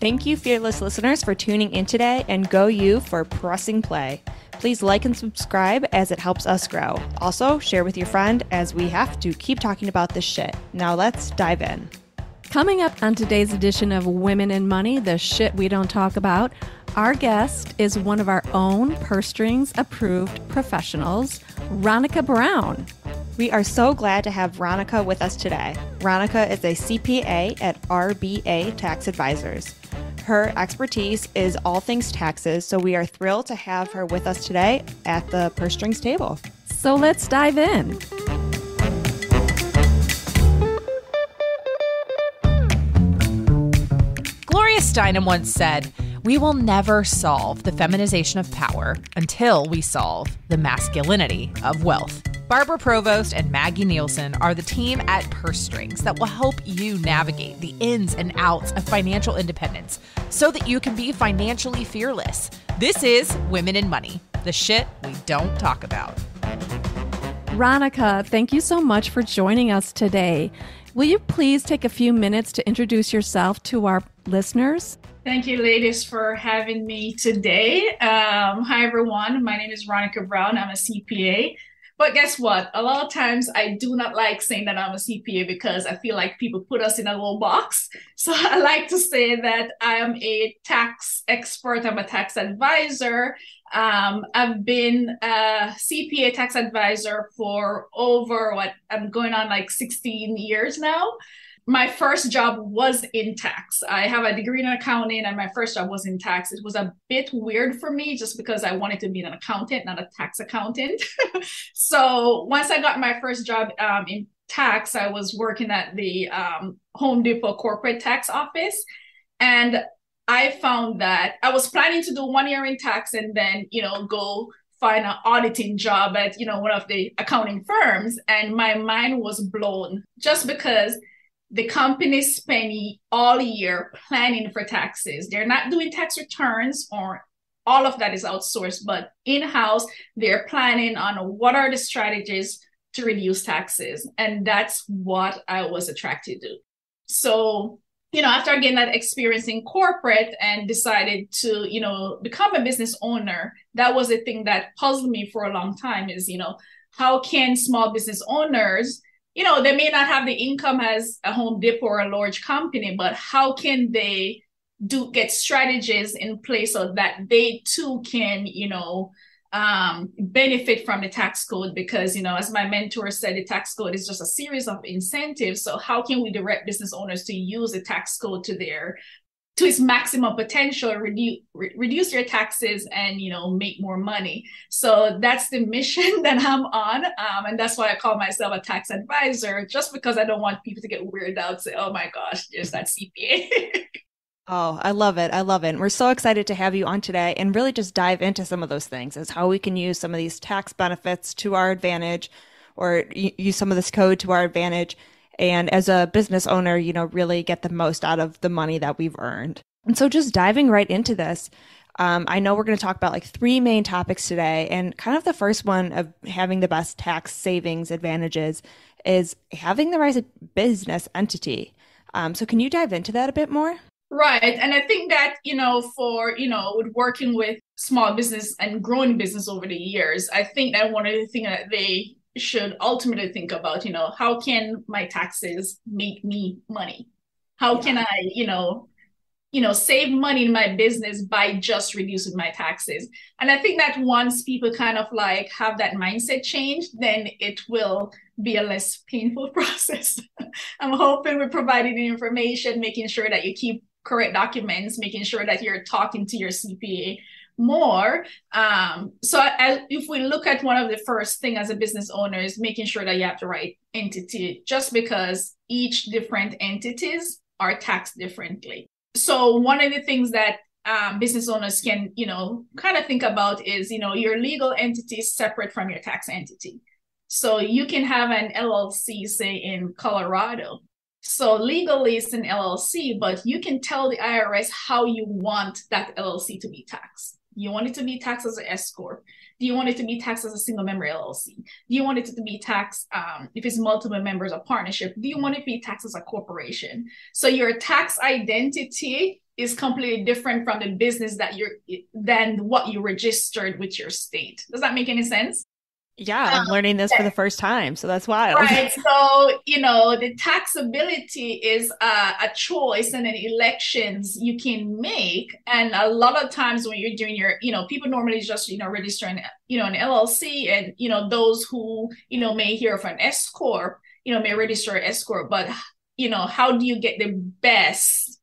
Thank you, fearless listeners, for tuning in today, and go you for pressing play. Please like and subscribe as it helps us grow. Also, share with your friend as we have to keep talking about this shit. Now, let's dive in. Coming up on today's edition of Women in Money, the shit we don't talk about, our guest is one of our own purse strings approved professionals, Ronica Brown. We are so glad to have Ronica with us today. Ronica is a CPA at RBA Tax Advisors. Her expertise is all things taxes, so we are thrilled to have her with us today at the purse strings table. So let's dive in. Gloria Steinem once said, We will never solve the feminization of power until we solve the masculinity of wealth. Barbara Provost and Maggie Nielsen are the team at Purse Strings that will help you navigate the ins and outs of financial independence so that you can be financially fearless. This is Women in Money, the shit we don't talk about. Ronica, thank you so much for joining us today. Will you please take a few minutes to introduce yourself to our listeners? Thank you, ladies, for having me today. Um, hi, everyone. My name is Ronica Brown. I'm a CPA. But guess what? A lot of times I do not like saying that I'm a CPA because I feel like people put us in a little box. So I like to say that I am a tax expert, I'm a tax advisor. Um, I've been a CPA tax advisor for over what I'm going on like 16 years now my first job was in tax. I have a degree in accounting, and my first job was in tax. It was a bit weird for me just because I wanted to be an accountant, not a tax accountant. so once I got my first job um, in tax, I was working at the um, Home Depot corporate tax office. And I found that I was planning to do one year in tax and then, you know, go find an auditing job at, you know, one of the accounting firms. And my mind was blown just because the companies spending all year planning for taxes. They're not doing tax returns or all of that is outsourced, but in-house, they're planning on what are the strategies to reduce taxes. And that's what I was attracted to. So, you know, after getting that experience in corporate and decided to, you know, become a business owner, that was a thing that puzzled me for a long time is, you know, how can small business owners you know, they may not have the income as a Home Depot or a large company, but how can they do get strategies in place so that they too can, you know, um, benefit from the tax code? Because you know as my mentor said the tax code is just a series of incentives. So how can we direct business owners to use the tax code to their to its maximum potential, reduce re- reduce your taxes, and you know make more money. So that's the mission that I'm on, um, and that's why I call myself a tax advisor, just because I don't want people to get weirded out, say, "Oh my gosh, there's that CPA." Oh, I love it. I love it. And we're so excited to have you on today and really just dive into some of those things as how we can use some of these tax benefits to our advantage or use some of this code to our advantage and as a business owner, you know, really get the most out of the money that we've earned. And so just diving right into this, um, I know we're going to talk about like three main topics today. And kind of the first one of having the best tax savings advantages is having the right business entity. Um, so can you dive into that a bit more? Right. And I think that, you know, for, you know, with working with small business and growing business over the years, I think that one of the things that they should ultimately think about you know how can my taxes make me money? How yeah. can i you know you know save money in my business by just reducing my taxes? And i think that once people kind of like have that mindset change then it will be a less painful process. I'm hoping we're providing the information making sure that you keep correct documents making sure that you're talking to your cpa more. Um, so if we look at one of the first thing as a business owner is making sure that you have the right entity, just because each different entities are taxed differently. So one of the things that um, business owners can, you know, kind of think about is, you know, your legal entity is separate from your tax entity. So you can have an LLC, say in Colorado. So legally it's an LLC, but you can tell the IRS how you want that LLC to be taxed. Do you want it to be taxed as an S corp? Do you want it to be taxed as a single member LLC? Do you want it to be taxed um, if it's multiple members of partnership? Do you want it to be taxed as a corporation? So your tax identity is completely different from the business that you're than what you registered with your state. Does that make any sense? Yeah, I'm um, learning this for the first time, so that's wild. Right. So, you know, the taxability is a, a choice and an elections you can make. And a lot of times when you're doing your, you know, people normally just, you know, register an, you know, an LLC and, you know, those who, you know, may hear of an S Corp, you know, may register an S Corp. But, you know, how do you get the best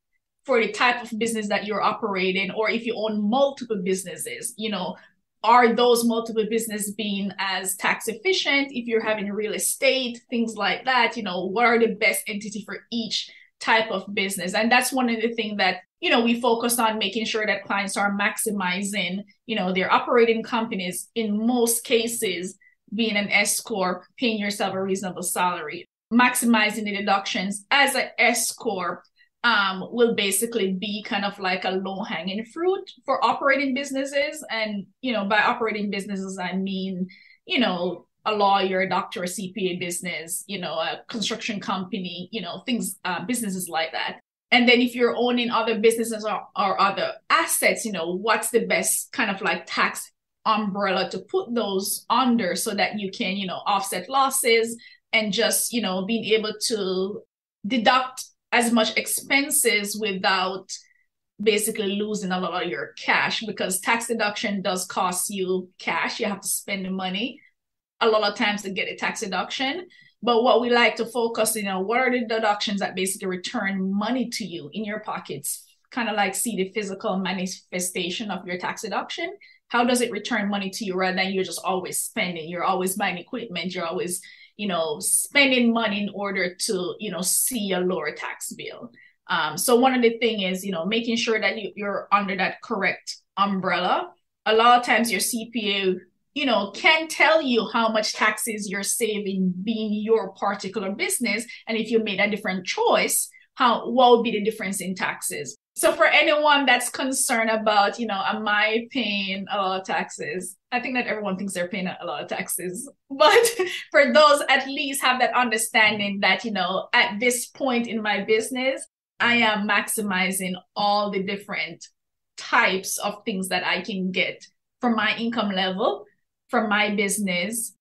for the type of business that you're operating or if you own multiple businesses you know are those multiple business being as tax efficient? If you're having real estate things like that you know what are the best entity for each type of business? And that's one of the things that you know we focus on making sure that clients are maximizing you know their operating companies in most cases being an s corp paying yourself a reasonable salary maximizing the deductions as an s corp um, will basically be kind of like a low hanging fruit for operating businesses. And, you know, by operating businesses, I mean, you know, a lawyer, a doctor, a CPA business, you know, a construction company, you know, things, uh, businesses like that. And then if you're owning other businesses or, or other assets, you know, what's the best kind of like tax umbrella to put those under so that you can, you know, offset losses and just, you know, being able to deduct as much expenses without basically losing a lot of your cash because tax deduction does cost you cash. You have to spend the money a lot of times to get a tax deduction. But what we like to focus, you know, what are the deductions that basically return money to you in your pockets? Kind of like see the physical manifestation of your tax deduction. How does it return money to you rather than you're just always spending? You're always buying equipment, you're always you know, spending money in order to, you know, see a lower tax bill. Um, so one of the thing is, you know, making sure that you, you're under that correct umbrella. A lot of times your CPA, you know, can tell you how much taxes you're saving being your particular business. And if you made a different choice, how what would be the difference in taxes? So for anyone that's concerned about, you know, am I paying a lot of taxes? I think that everyone thinks they're paying a lot of taxes. But for those at least have that understanding that, you know, at this point in my business, I am maximizing all the different types of things that I can get from my income level, from my business,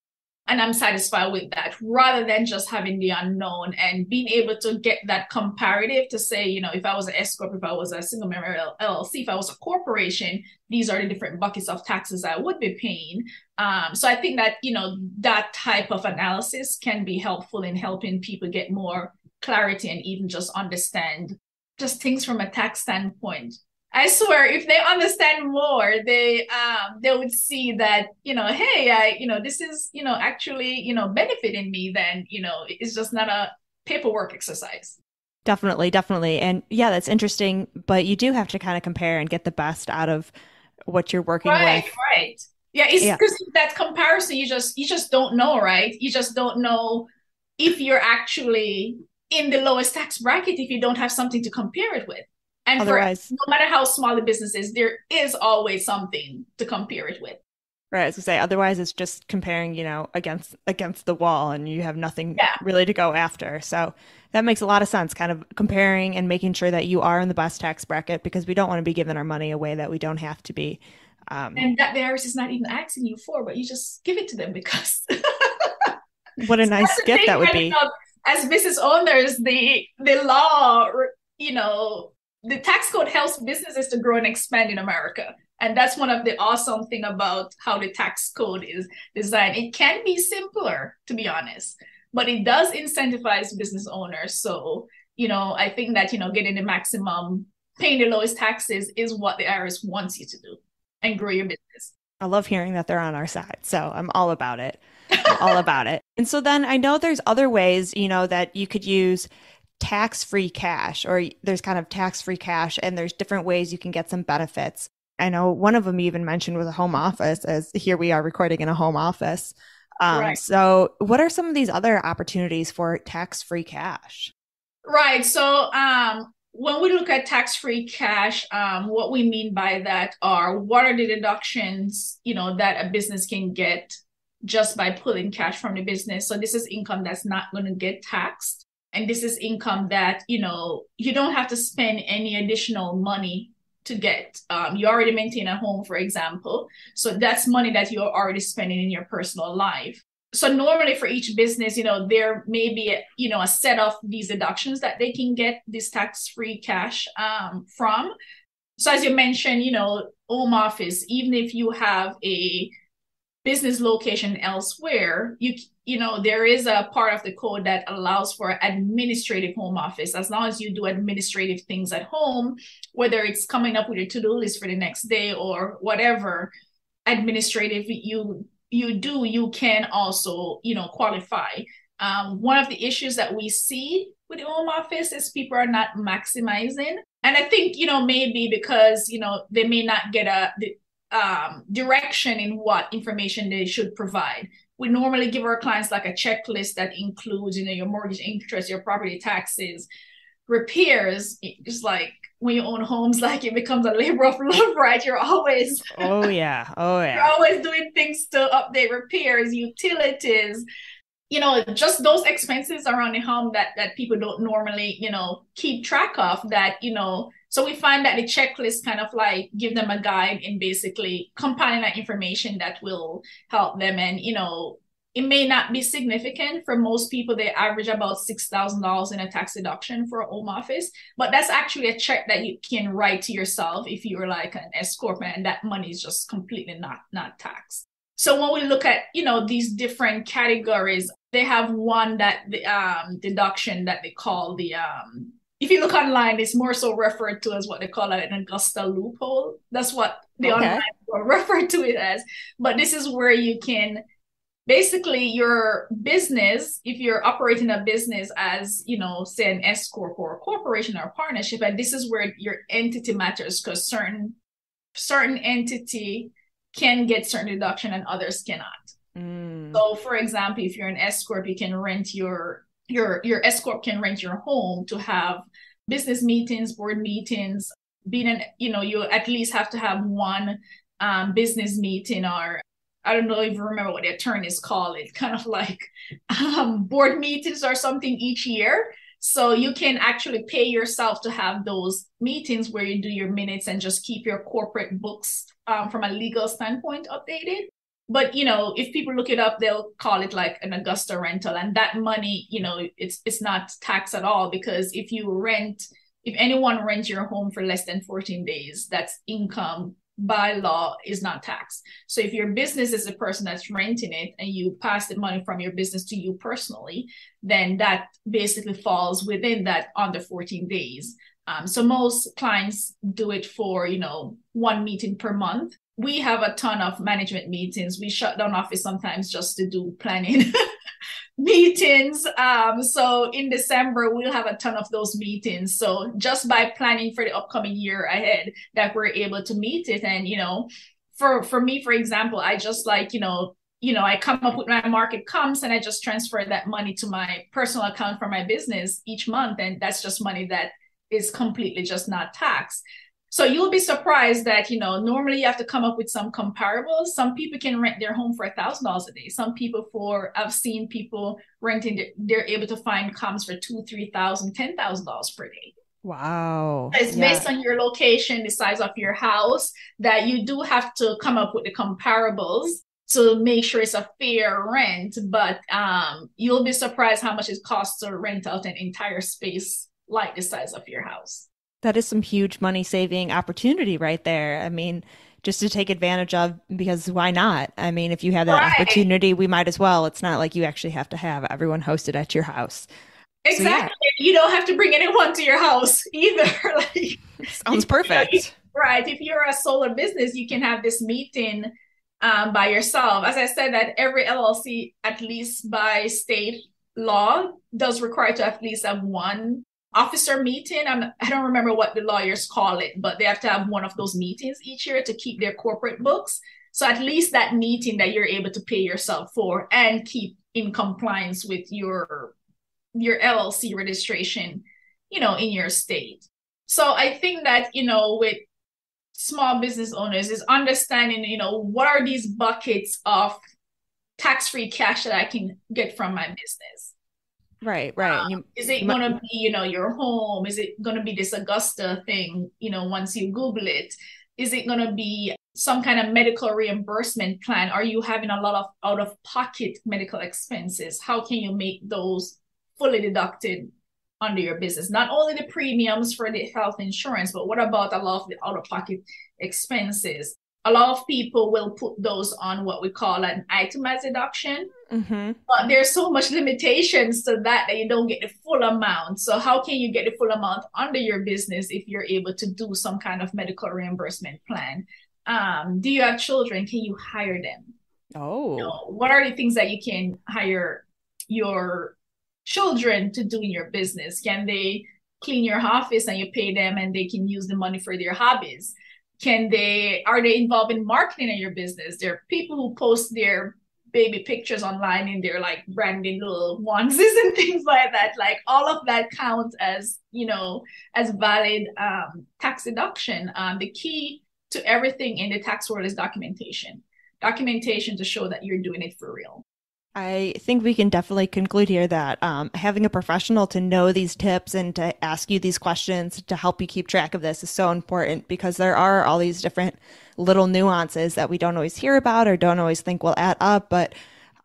and I'm satisfied with that rather than just having the unknown and being able to get that comparative to say, you know, if I was an S corp, if I was a single member LLC, if I was a corporation, these are the different buckets of taxes I would be paying. Um, so I think that you know that type of analysis can be helpful in helping people get more clarity and even just understand just things from a tax standpoint. I swear, if they understand more, they um they would see that you know, hey, I you know this is you know actually you know benefiting me. Then you know it's just not a paperwork exercise. Definitely, definitely, and yeah, that's interesting. But you do have to kind of compare and get the best out of what you're working right, with. Right. Yeah, it's because yeah. that comparison you just you just don't know, right? You just don't know if you're actually in the lowest tax bracket if you don't have something to compare it with. And Otherwise, for, no matter how small the business is, there is always something to compare it with. Right, as I say, otherwise it's just comparing, you know, against against the wall, and you have nothing yeah. really to go after. So that makes a lot of sense, kind of comparing and making sure that you are in the best tax bracket because we don't want to be giving our money away that we don't have to be. Um, and that the IRS is not even asking you for, but you just give it to them because. what a nice gift that would be. as business owners, the the law, you know, the tax code helps businesses to grow and expand in America. And that's one of the awesome thing about how the tax code is designed. It can be simpler, to be honest, but it does incentivize business owners. So, you know, I think that, you know, getting the maximum, paying the lowest taxes is what the IRS wants you to do and grow your business. I love hearing that they're on our side. So I'm all about it. all about it. And so then I know there's other ways, you know, that you could use tax free cash, or there's kind of tax free cash, and there's different ways you can get some benefits. I know one of them you even mentioned was a home office, as here we are recording in a home office. Um, right. So, what are some of these other opportunities for tax free cash? Right. So, um, when we look at tax free cash, um, what we mean by that are what are the deductions, you know, that a business can get just by pulling cash from the business. So, this is income that's not going to get taxed and this is income that you know you don't have to spend any additional money to get um, you already maintain a home for example. So that's money that you're already spending in your personal life. So normally for each business you know there may be a, you know a set of these deductions that they can get this tax-free cash um, from. So as you mentioned you know home office even if you have a business location elsewhere, you you know there is a part of the code that allows for administrative home office as long as you do administrative things at home, whether it's coming up with a to-do list for the next day or whatever administrative you you do, you can also you know qualify. Um, one of the issues that we see with the home office is people are not maximizing and i think you know maybe because you know they may not get a um, direction in what information they should provide. We normally give our clients like a checklist that includes, you know, your mortgage interest, your property taxes, repairs. Just like when you own homes, like it becomes a labor of love, right? You're always oh yeah, oh yeah, you're always doing things to update repairs, utilities. You know, just those expenses around the home that that people don't normally, you know, keep track of. That you know, so we find that the checklist kind of like give them a guide in basically compiling that information that will help them. And, you know, it may not be significant for most people. They average about $6,000 in a tax deduction for a home office, but that's actually a check that you can write to yourself if you're like an S corp and that money is just completely not, not taxed. So when we look at, you know, these different categories, they have one that the um, deduction that they call the um, if you look online, it's more so referred to as what they call an Augusta loophole. That's what the okay. online refer to it as. But this is where you can basically your business, if you're operating a business as, you know, say an S corp or a corporation or a partnership, and this is where your entity matters because certain certain entity can get certain deduction and others cannot. Mm. So, for example, if you're an S corp, you can rent your your your S corp can rent your home to have business meetings, board meetings. Being an you know you at least have to have one um, business meeting or I don't know if you remember what the attorneys call it, kind of like um, board meetings or something each year. So you can actually pay yourself to have those meetings where you do your minutes and just keep your corporate books um, from a legal standpoint updated but you know if people look it up they'll call it like an augusta rental. And that money you know it's it's not tax at all because if you rent if anyone rents your home for less than 14 days that's income by law is not taxed. So if your business is the person that's renting it and you pass the money from your business to you personally then that basically falls within that under 14 days. Um, so most clients do it for you know one meeting per month we have a ton of management meetings. We shut down office sometimes just to do planning meetings. Um, so in December, we'll have a ton of those meetings. So just by planning for the upcoming year ahead, that we're able to meet it. And, you know, for for me, for example, I just like, you know, you know, I come up with my market comps and I just transfer that money to my personal account for my business each month. And that's just money that is completely just not taxed. So you'll be surprised that, you know, normally you have to come up with some comparables. Some people can rent their home for a thousand dollars a day. Some people for I've seen people renting, they're able to find comps for two, three thousand, ten thousand dollars per day. Wow. It's yeah. based on your location, the size of your house, that you do have to come up with the comparables to make sure it's a fair rent. But um, you'll be surprised how much it costs to rent out an entire space like the size of your house that is some huge money saving opportunity right there. I mean, just to take advantage of because why not? I mean, if you have that right. opportunity, we might as well. It's not like you actually have to have everyone hosted at your house. Exactly. So, yeah. You don't have to bring anyone to your house either. like sounds perfect. You know, right. If you're a solar business, you can have this meeting um, by yourself. As I said, that every LLC, at least by state law, does require to at least have one officer meeting. I'm, I don't remember what the lawyers call it, but they have to have one of those meetings each year to keep their corporate books. So at least that meeting that you're able to pay yourself for and keep in compliance with your your LLC registration, you know, in your state. So I think that, you know, with small business owners is understanding, you know, what are these buckets of tax-free cash that I can get from my business Right, right. Um, you, is it going to be, you know, your home? Is it going to be this Augusta thing, you know, once you Google it? Is it going to be some kind of medical reimbursement plan? Are you having a lot of out of pocket medical expenses? How can you make those fully deducted under your business? Not only the premiums for the health insurance, but what about a lot of the out of pocket expenses? A lot of people will put those on what we call an itemized deduction. Mm-hmm. But there's so much limitations to that that you don't get the full amount. So how can you get the full amount under your business if you're able to do some kind of medical reimbursement plan? Um, do you have children? Can you hire them? Oh, you know, what are the things that you can hire your children to do in your business? Can they clean your office and you pay them and they can use the money for their hobbies? Can they are they involved in marketing in your business? There are people who post their baby pictures online in their like branding little onesies and things like that. Like all of that counts as you know as valid um, tax deduction. Um, the key to everything in the tax world is documentation. Documentation to show that you're doing it for real I think we can definitely conclude here that um, having a professional to know these tips and to ask you these questions to help you keep track of this is so important because there are all these different little nuances that we don't always hear about or don't always think will add up. But,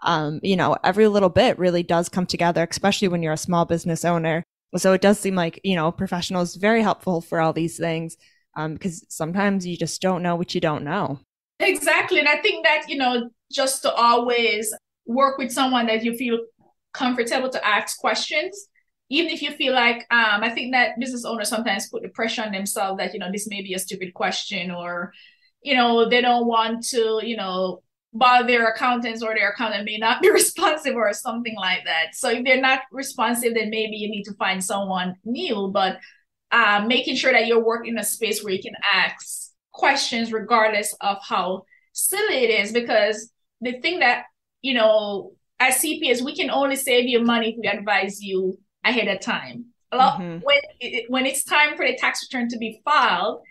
um, you know, every little bit really does come together, especially when you're a small business owner. So it does seem like, you know, professionals very helpful for all these things because um, sometimes you just don't know what you don't know. Exactly. And I think that, you know, just to always work with someone that you feel comfortable to ask questions. Even if you feel like um, i think that business owners sometimes put the pressure on themselves that you know this may be a stupid question or you know they don't want to you know bother their accountants or their accountant may not be responsive or something like that. So if they're not responsive then maybe you need to find someone new. But uh, making sure that you're working in a space where you can ask questions regardless of how silly it is. Because the thing that you know, as CPAs, we can only save you money if we advise you ahead of time. A lot mm-hmm. when it, when it's time for the tax return to be filed,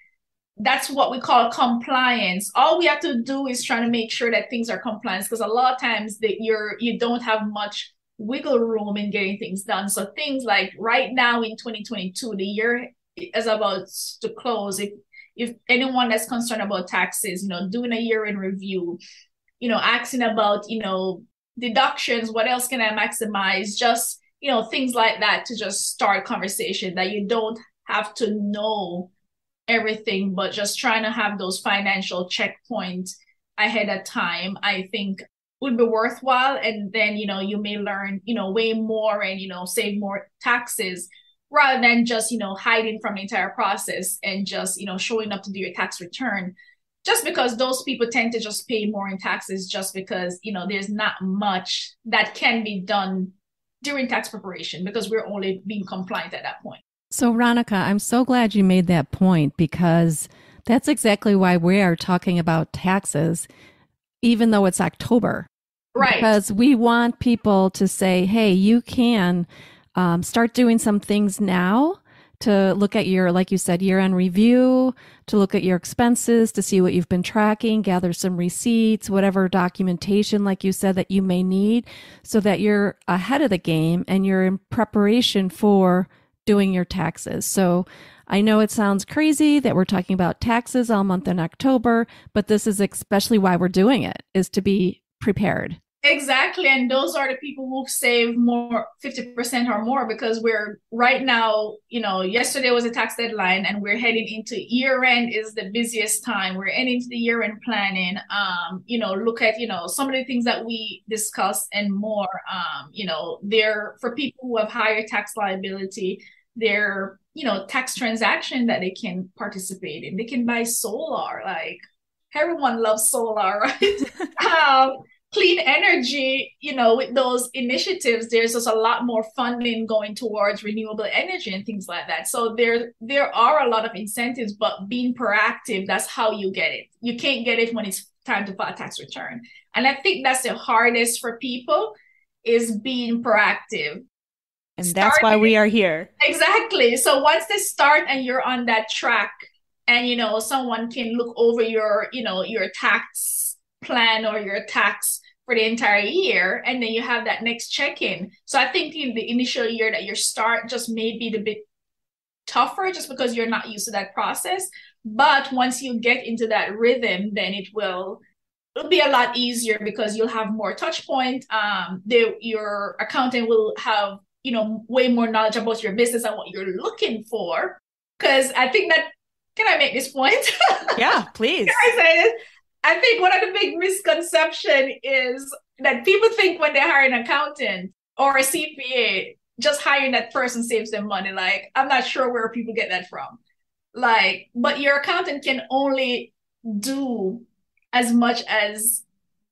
that's what we call compliance. All we have to do is try to make sure that things are compliant because a lot of times that you're you don't have much wiggle room in getting things done. So things like right now in 2022, the year is about to close. If if anyone that's concerned about taxes, you know, doing a year in review, you know, asking about, you know, deductions, what else can I maximize? Just, you know, things like that to just start conversation that you don't have to know everything, but just trying to have those financial checkpoints ahead of time, I think would be worthwhile. And then, you know, you may learn, you know, way more and, you know, save more taxes rather than just, you know, hiding from the entire process and just, you know, showing up to do your tax return just because those people tend to just pay more in taxes just because you know there's not much that can be done during tax preparation because we're only being compliant at that point. So Ronica, i'm so glad you made that point because that's exactly why we are talking about taxes even though it's october. Right. Because we want people to say hey you can um, start doing some things now to look at your, like you said, year end review, to look at your expenses, to see what you've been tracking, gather some receipts, whatever documentation, like you said, that you may need so that you're ahead of the game and you're in preparation for doing your taxes. So I know it sounds crazy that we're talking about taxes all month in October, but this is especially why we're doing it is to be prepared. Exactly. And those are the people who save more 50% or more because we're right now, you know, yesterday was a tax deadline and we're heading into year end is the busiest time. We're heading into the year end planning. Um, you know, look at, you know, some of the things that we discussed and more. Um, you know, they're for people who have higher tax liability, they're, you know, tax transaction that they can participate in. They can buy solar, like everyone loves solar, right? um, clean energy, you know, with those initiatives, there's just a lot more funding going towards renewable energy and things like that. So there there are a lot of incentives, but being proactive, that's how you get it. You can't get it when it's time to file a tax return. And I think that's the hardest for people is being proactive. And that's why we are here. Exactly. So once they start and you're on that track and you know someone can look over your, you know, your tax plan or your tax for the entire year and then you have that next check-in. So i think in the initial year that you start just may be a bit tougher just because you're not used to that process. But once you get into that rhythm then it will it'll be a lot easier because you'll have more touch point. Um the, your accountant will have you know way more knowledge about your business and what you're looking for. Because i think that can i make this point? Yeah please i think one of the big misconception is that people think when they hire an accountant or a CPA, just hiring that person saves them money. Like, I'm not sure where people get that from. Like, but your accountant can only do as much as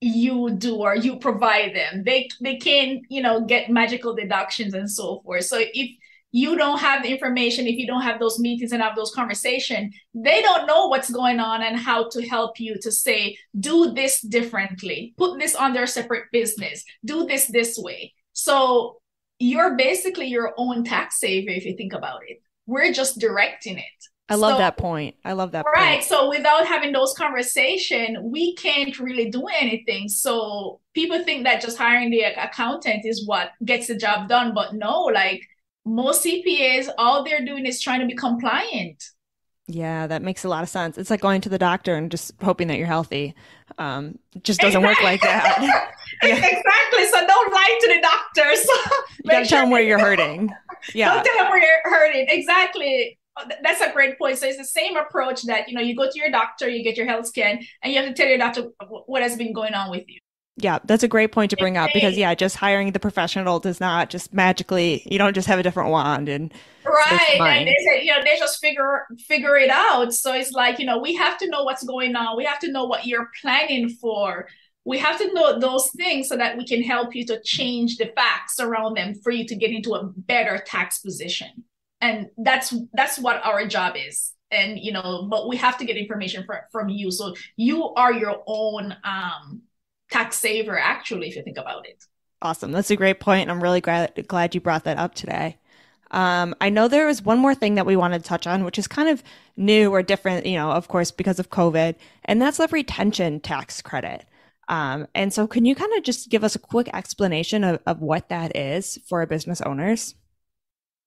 you do or you provide them. They they can, you know, get magical deductions and so forth. So if you don't have the information if you don't have those meetings and have those conversation they don't know what's going on and how to help you to say do this differently put this on their separate business do this this way so you're basically your own tax saver if you think about it we're just directing it I love so, that point. I love that right. Point. So without having those conversation, we can't really do anything. So people think that just hiring the accountant is what gets the job done. But no, like most CPAs, all they're doing is trying to be compliant. Yeah, that makes a lot of sense. It's like going to the doctor and just hoping that you're healthy. Um, it just doesn't exactly. work like that. yeah. Exactly. So don't lie to the doctors. you gotta tell them where you're hurting. Yeah. Don't tell them where you're hurting. Exactly. That's a great point. So it's the same approach that you know you go to your doctor, you get your health scan, and you have to tell your doctor what has been going on with you. Yeah, that's a great point to bring up because yeah, just hiring the professional does not just magically you don't just have a different wand and right. And they said, you know, they just figure figure it out. So it's like, you know, we have to know what's going on. We have to know what you're planning for. We have to know those things so that we can help you to change the facts around them for you to get into a better tax position. And that's that's what our job is. And you know, but we have to get information from from you. So you are your own um tax saver actually if you think about it awesome that's a great point i'm really glad glad you brought that up today um, I know there was one more thing that we wanted to touch on, which is kind of new or different, you know, of course, because of COVID, and that's the retention tax credit. Um, and so, can you kind of just give us a quick explanation of, of what that is for business owners?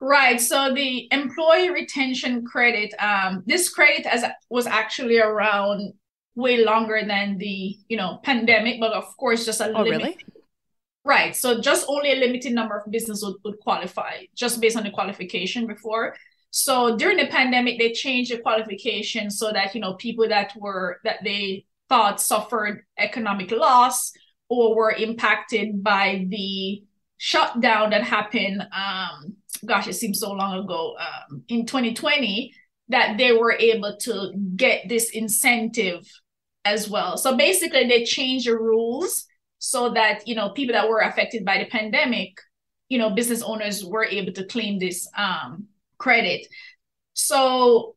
Right. So the employee retention credit, um, this credit as was actually around way longer than the you know pandemic but of course just a oh, limited, really? right. So just only a limited number of businesses would, would qualify just based on the qualification before. So during the pandemic they changed the qualification so that you know people that were that they thought suffered economic loss or were impacted by the shutdown that happened um gosh it seems so long ago um, in 2020 that they were able to get this incentive as well. So basically, they changed the rules so that you know people that were affected by the pandemic, you know, business owners were able to claim this um, credit. So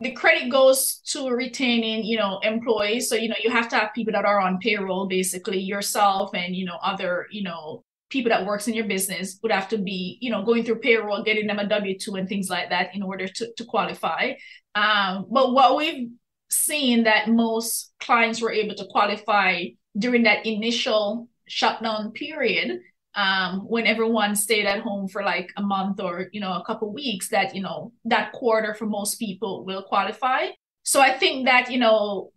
the credit goes to retaining, you know, employees. So you know, you have to have people that are on payroll, basically yourself and you know other you know people that works in your business would have to be you know going through payroll getting them a w2 and things like that in order to, to qualify um, but what we've seeing that most clients were able to qualify during that initial shutdown period um, when everyone stayed at home for like a month or you know a couple weeks that you know that quarter for most people will qualify. So i think that you know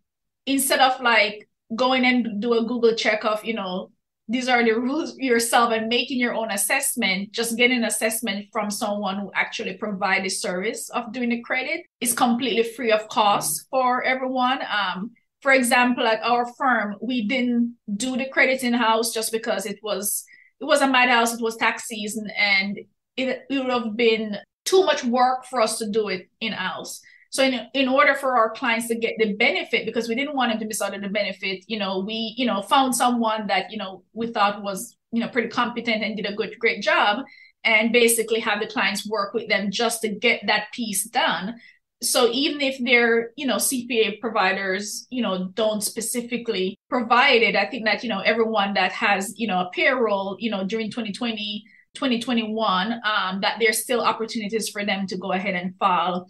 instead of like going and do a google check of you know these are the rules yourself and making your own assessment just getting an assessment from someone who actually provide the service of doing the credit is completely free of cost for everyone. Um, for example at our firm we didn't do the credit in house just because it was it was a mad house it was tax season and it, it would have been too much work for us to do it in house so in, in order for our clients to get the benefit, because we didn't want them to miss out on the benefit, you know, we, you know, found someone that, you know, we thought was, you know, pretty competent and did a good, great job and basically have the clients work with them just to get that piece done. So even if they're, you know, CPA providers, you know, don't specifically provide it, I think that, you know, everyone that has, you know, a payroll, you know, during 2020, 2021, um, that there's still opportunities for them to go ahead and file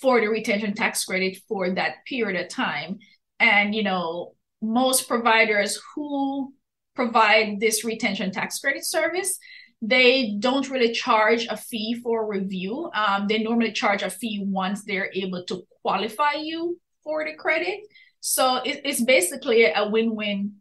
for the retention tax credit for that period of time. And, you know, most providers who provide this retention tax credit service. They don't really charge a fee for review. Um, they normally charge a fee once they're able to qualify you for the credit. So it, it's basically a win-win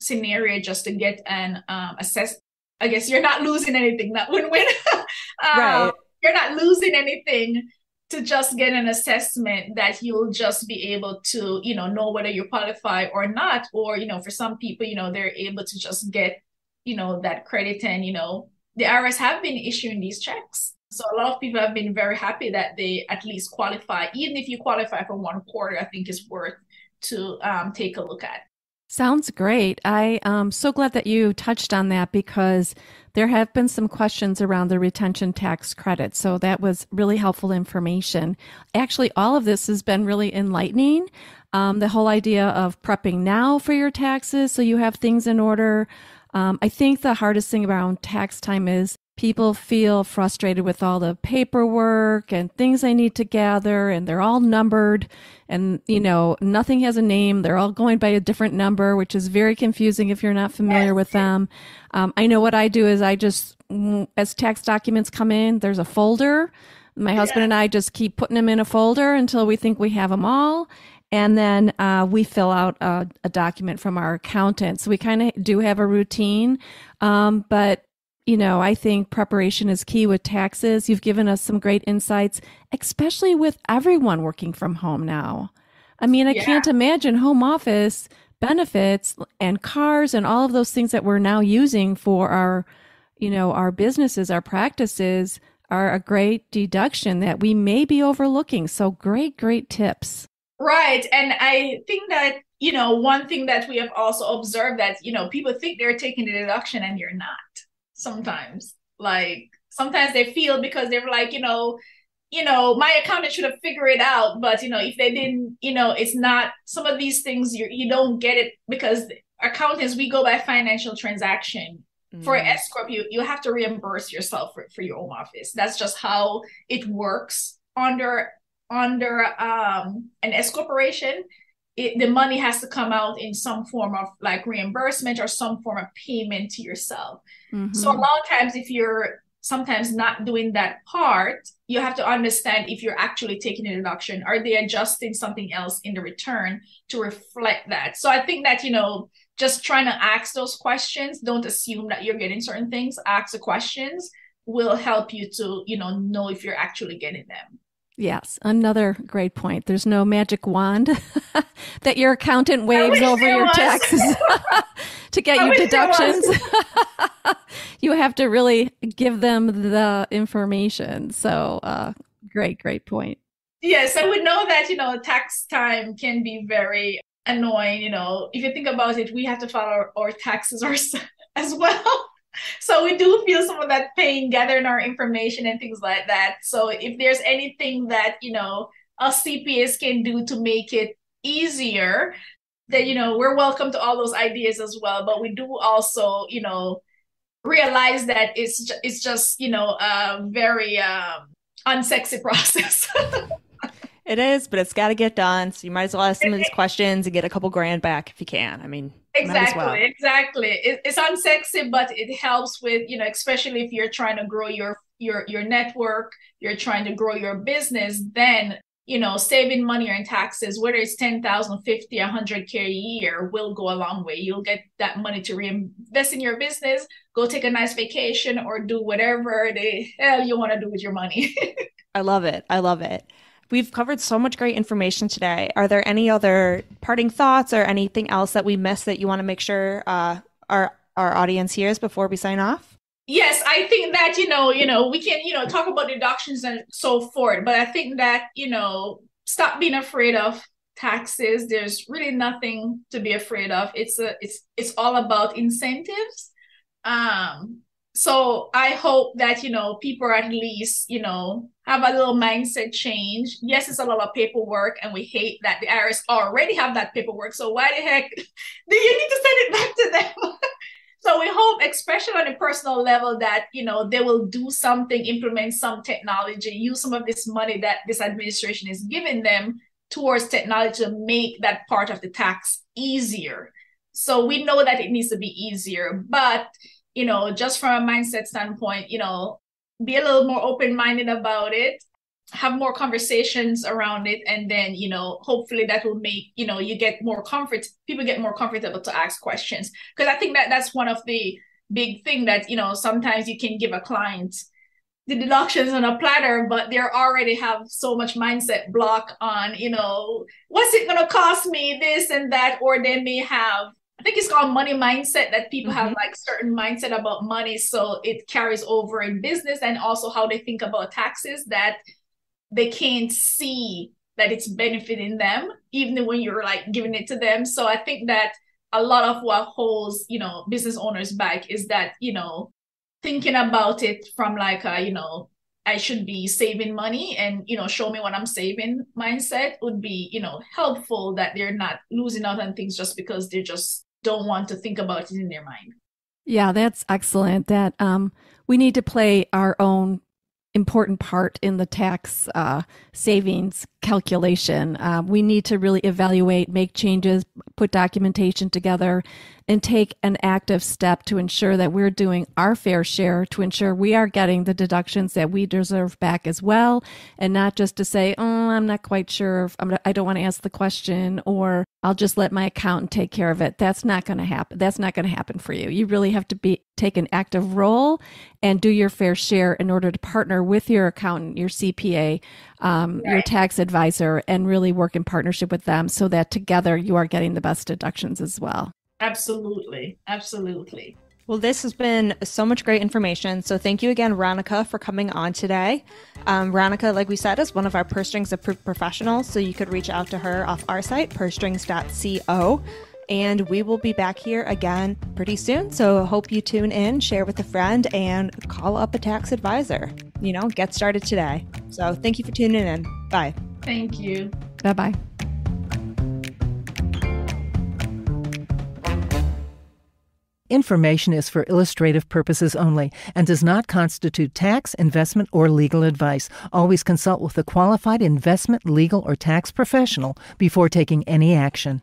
scenario just to get an um, assess. I guess you're not losing anything. That win-win. um, right. You're not losing anything to just get an assessment that you'll just be able to you know know whether you qualify or not or you know for some people you know they're able to just get you know that credit and you know the IRS have been issuing these checks. So a lot of people have been very happy that they at least qualify. Even if you qualify for one quarter i think is worth to um, take a look at. Sounds great. I am so glad that you touched on that because there have been some questions around the retention tax credit. So that was really helpful information. Actually, all of this has been really enlightening. Um, the whole idea of prepping now for your taxes so you have things in order. Um, I think the hardest thing around tax time is people feel frustrated with all the paperwork and things they need to gather and they're all numbered and you know nothing has a name. They're all going by a different number which is very confusing if you're not familiar with them. Um, i know what i do is i just as tax documents come in there's a folder. My husband and i just keep putting them in a folder until we think we have them all and then uh, we fill out a, a, document from our accountant so we kind of do have a routine um, but you know, I think preparation is key with taxes. You've given us some great insights, especially with everyone working from home now. I mean, I yeah. can't imagine home office benefits and cars and all of those things that we're now using for our, you know, our businesses, our practices are a great deduction that we may be overlooking. So great, great tips. Right. And I think that, you know, one thing that we have also observed that, you know, people think they're taking the deduction and you're not sometimes. Like sometimes they feel because they're like, you know, you know, my accountant should have figured it out, but you know, if they didn't, you know, it's not some of these things you you don't get it because accountants we go by financial transaction. Mm. For S corp, you you have to reimburse yourself for, for your home office. That's just how it works under under um an S corporation it, the money has to come out in some form of like reimbursement or some form of payment to yourself. Mm-hmm. So a lot of times, if you're sometimes not doing that part, you have to understand if you're actually taking a deduction. Are they adjusting something else in the return to reflect that? So I think that you know, just trying to ask those questions. Don't assume that you're getting certain things. Ask the questions will help you to you know know if you're actually getting them. Yes, another great point. There's no magic wand that your accountant waves over your was. taxes to get I you deductions. you have to really give them the information. So, uh, great, great point. Yes, I would know that, you know, tax time can be very annoying. You know, if you think about it, we have to file our, our taxes ourselves as well so we do feel some of that pain gathering our information and things like that. So if there's anything that, you know, us CPAs can do to make it easier, that, you know, we're welcome to all those ideas as well. But we do also, you know, realize that it's, ju- it's just, you know, a very um, unsexy process. it is, but it's got to get done. So you might as well ask some of these questions and get a couple grand back if you can. I mean, exactly well. exactly it, it's unsexy but it helps with you know especially if you're trying to grow your your your network you're trying to grow your business then you know saving money or in taxes whether it's 10,000 50 100k a year will go a long way. You'll get that money to reinvest in your business go take a nice vacation or do whatever the hell you want to do with your money. I love it i love it We've covered so much great information today. Are there any other parting thoughts or anything else that we missed that you want to make sure uh, our our audience hears before we sign off? Yes, I think that you know, you know, we can you know talk about deductions and so forth, but I think that you know, stop being afraid of taxes. There's really nothing to be afraid of. It's a it's it's all about incentives. Um, so I hope that you know people at least you know have a little mindset change. Yes, it's a lot of paperwork, and we hate that the IRS already have that paperwork. So why the heck do you need to send it back to them? so we hope, especially on a personal level, that you know they will do something, implement some technology, use some of this money that this administration is giving them towards technology to make that part of the tax easier So we know that it needs to be easier, but you know, just from a mindset standpoint, you know, be a little more open minded about it have more conversations around it and then you know hopefully that will make you know you get more comfort people get more comfortable to ask questions. Because i think that that's one of the big thing that you know sometimes you can give a client the deductions on a platter but they already have so much mindset block on you know what's it going to cost me this and that or they may have I think it's called money mindset that people mm-hmm. have like certain mindset about money. So it carries over in business and also how they think about taxes that they can't see that it's benefiting them even when you're like giving it to them so i think that a lot of what holds you know business owners back is that you know thinking about it from like a you know i should be saving money and you know show me what i'm saving mindset would be you know helpful that they're not losing out on things just because they're just don't want to think about it in their mind. Yeah that's excellent. That um we need to play our own important part in the tax uh, savings calculation. Uh, we need to really evaluate, make changes, put documentation together, and take an active step to ensure that we're doing our fair share to ensure we are getting the deductions that we deserve back as well, and not just to say, "Oh, I'm not quite sure. If I'm, I don't want to ask the question," or "I'll just let my accountant take care of it." That's not going to happen. That's not going to happen for you. You really have to be take an active role and do your fair share in order to partner with your accountant, your CPA, um, right. your tax advisor, and really work in partnership with them so that together you are getting the best deductions as well. Absolutely. Absolutely. Well, this has been so much great information. So, thank you again, Ronica, for coming on today. Um, Ronica, like we said, is one of our purse strings approved professionals. So, you could reach out to her off our site, pursestrings.co. And we will be back here again pretty soon. So, hope you tune in, share with a friend, and call up a tax advisor. You know, get started today. So, thank you for tuning in. Bye. Thank you. Bye bye. Information is for illustrative purposes only and does not constitute tax, investment, or legal advice. Always consult with a qualified investment, legal, or tax professional before taking any action.